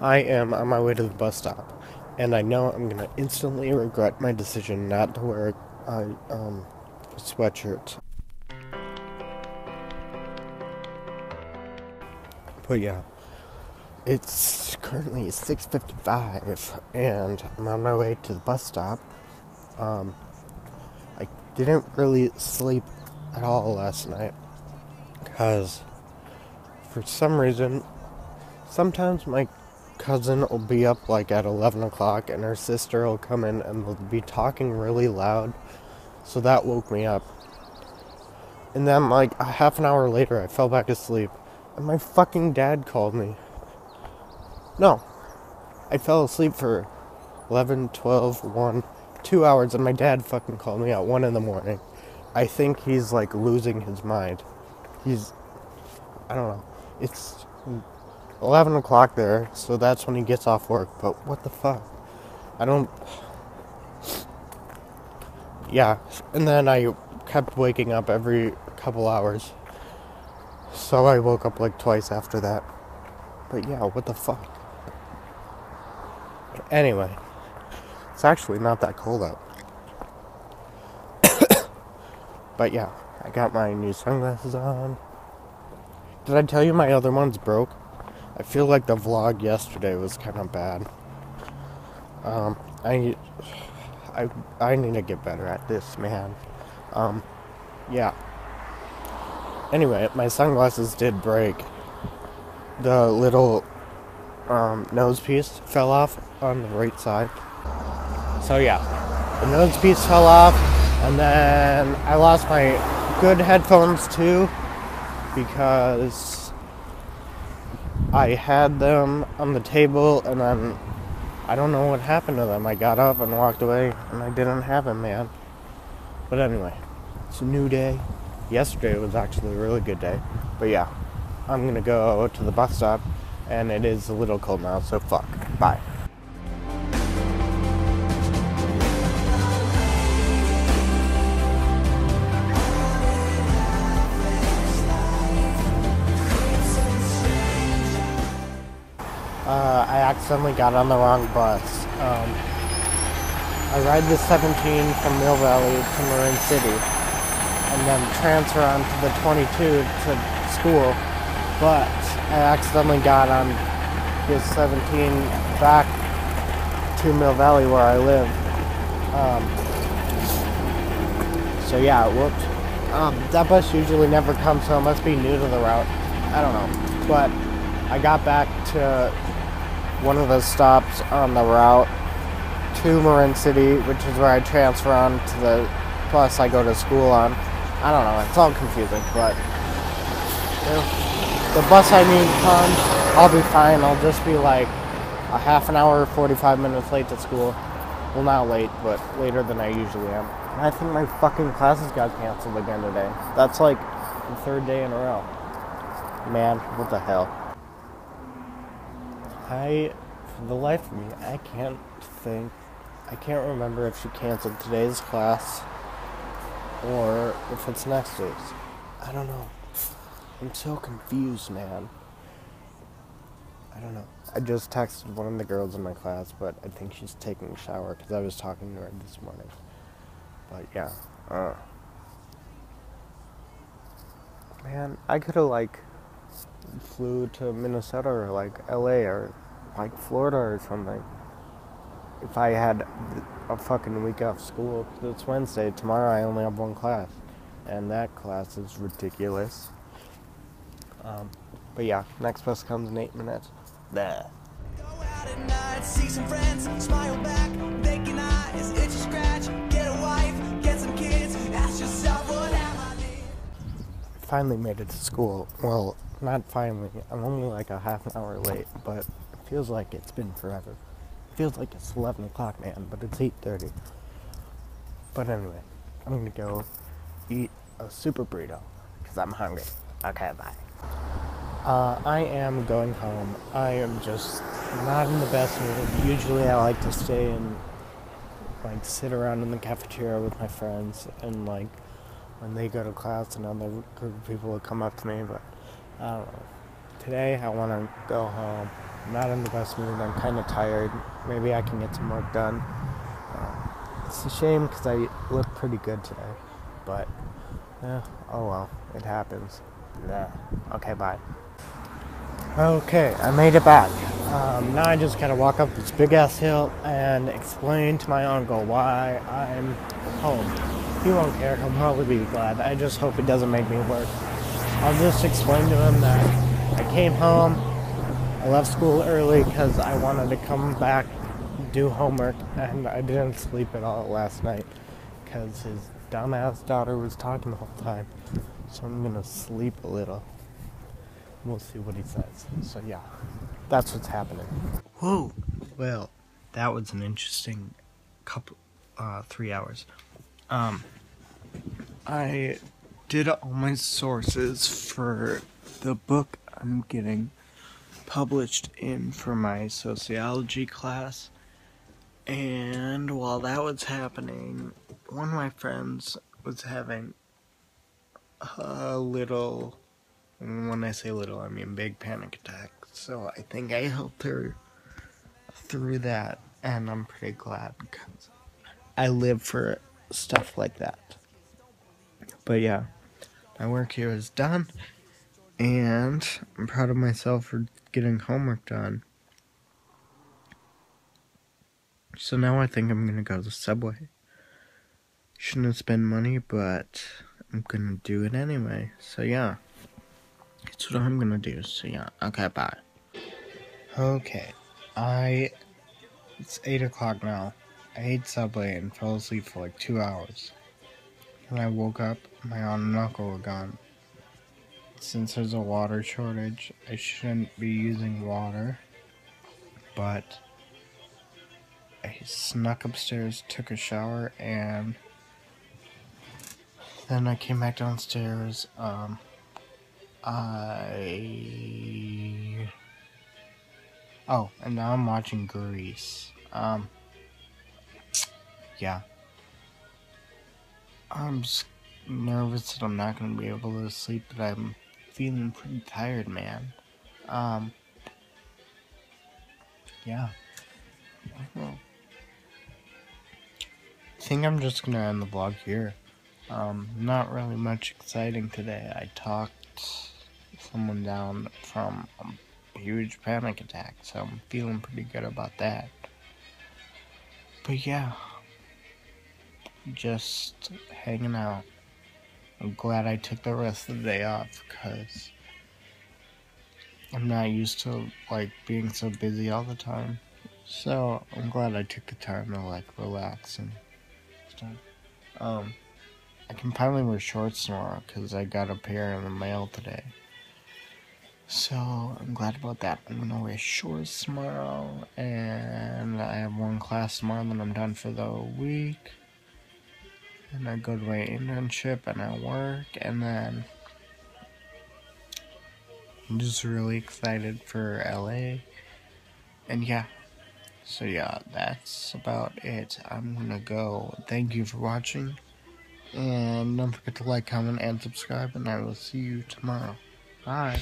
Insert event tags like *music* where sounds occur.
I am on my way to the bus stop, and I know I'm gonna instantly regret my decision not to wear a um, sweatshirt. But yeah, it's currently 6:55, and I'm on my way to the bus stop. Um, I didn't really sleep at all last night because for some reason, sometimes my cousin will be up like at 11 o'clock and her sister will come in and they'll be talking really loud. So that woke me up. And then, like, a half an hour later, I fell back asleep and my fucking dad called me. No. I fell asleep for 11, 12, 1, 2 hours and my dad fucking called me at 1 in the morning. I think he's like losing his mind. He's. I don't know. It's 11 o'clock there, so that's when he gets off work. But what the fuck? I don't. Yeah, and then I kept waking up every couple hours. So I woke up like twice after that. But yeah, what the fuck? Anyway, it's actually not that cold out. *coughs* but yeah, I got my new sunglasses on. Did I tell you my other one's broke? I feel like the vlog yesterday was kind of bad. Um, I, I, I need to get better at this, man. Um, yeah. Anyway, my sunglasses did break. The little um, nose piece fell off on the right side. So yeah, the nose piece fell off, and then I lost my good headphones too because I had them on the table and then I don't know what happened to them. I got up and walked away and I didn't have them, man. But anyway, it's a new day. Yesterday was actually a really good day. But yeah, I'm gonna go to the bus stop and it is a little cold now, so fuck. Bye. Uh, I accidentally got on the wrong bus. Um, I ride the 17 from Mill Valley to Marin City, and then transfer onto the 22 to school. But I accidentally got on the 17 back to Mill Valley where I live. Um, so yeah, it whooped. Um, that bus usually never comes, so it must be new to the route. I don't know. But I got back to one of the stops on the route to Marin City, which is where I transfer on to the bus I go to school on. I don't know, it's all confusing, but if the bus I need comes, I'll be fine. I'll just be like a half an hour, 45 minutes late to school. Well, not late, but later than I usually am. And I think my fucking classes got canceled again today. That's like the third day in a row. Man, what the hell? I, for the life of me, I can't think, I can't remember if she canceled today's class or if it's next week's. I don't know. I'm so confused, man. I don't know. I just texted one of the girls in my class, but I think she's taking a shower because I was talking to her this morning. But yeah, uh, man, I could have like flew to Minnesota or like LA or like Florida or something. If I had a fucking week off school, it's Wednesday. Tomorrow I only have one class, and that class is ridiculous. Um, but yeah, next bus comes in eight minutes. There. Go out at night, see some friends, smile back, eyes, itch scratch, finally made it to school. Well, not finally. I'm only like a half an hour late, but it feels like it's been forever. It feels like it's 11 o'clock, man, but it's 8:30. But anyway, I'm gonna go eat a super burrito because I'm hungry. Okay, bye. Uh, I am going home. I am just not in the best mood. Usually, I like to stay and like sit around in the cafeteria with my friends and like when they go to class, another group of people will come up to me, but I don't know. Today, I want to go home, I'm not in the best mood. I'm kind of tired. Maybe I can get some work done. Um, it's a shame because I look pretty good today. But, oh well. It happens. Yeah. Okay, bye. Okay, I made it back. Um, now I just gotta walk up this big ass hill and explain to my uncle why I'm home. He won't care, he'll probably be glad. I just hope it doesn't make me work. I'll just explain to him that I came home, I left school early because I wanted to come back, do homework, and I didn't sleep at all last night because his dumbass daughter was talking the whole time. So I'm gonna sleep a little. We'll see what he says. So yeah, that's what's happening. Whoa. Well, that was an interesting couple, uh, three hours. Um, I did all my sources for the book I'm getting published in for my sociology class. And while that was happening, one of my friends was having a little when I say little, I mean big panic attack. So I think I helped her through that, and I'm pretty glad because I live for stuff like that. But yeah, my work here is done, and I'm proud of myself for getting homework done. So now I think I'm gonna go to the subway. Shouldn't spend money, but I'm gonna do it anyway. So yeah. That's what I'm gonna do. So yeah, okay, bye. Okay, I. It's 8 o'clock now. I ate Subway and fell asleep for like two hours. When I woke up, my aunt and uncle were gone. Since there's a water shortage, I shouldn't be using water. But I snuck upstairs, took a shower, and then I came back downstairs. Um, I. Oh, and now I'm watching Grease. Um. Yeah. I'm nervous that I'm not going to be able to sleep, but I'm feeling pretty tired, man. Um. Yeah. I think I'm just going to end the vlog here. Um, not really much exciting today. I talked someone down from a huge panic attack, so I'm feeling pretty good about that. But yeah, just hanging out. I'm glad I took the rest of the day off because I'm not used to like being so busy all the time. So I'm glad I took the time to like relax and stuff. Um, I can finally wear shorts tomorrow because I got a pair in the mail today. So I'm glad about that. I'm gonna wear shorts tomorrow, and I have one class tomorrow, then I'm done for the week. And I go to my internship and I work, and then I'm just really excited for LA. And yeah, so yeah, that's about it. I'm gonna go. Thank you for watching, and don't forget to like, comment, and subscribe, and I will see you tomorrow. Bye.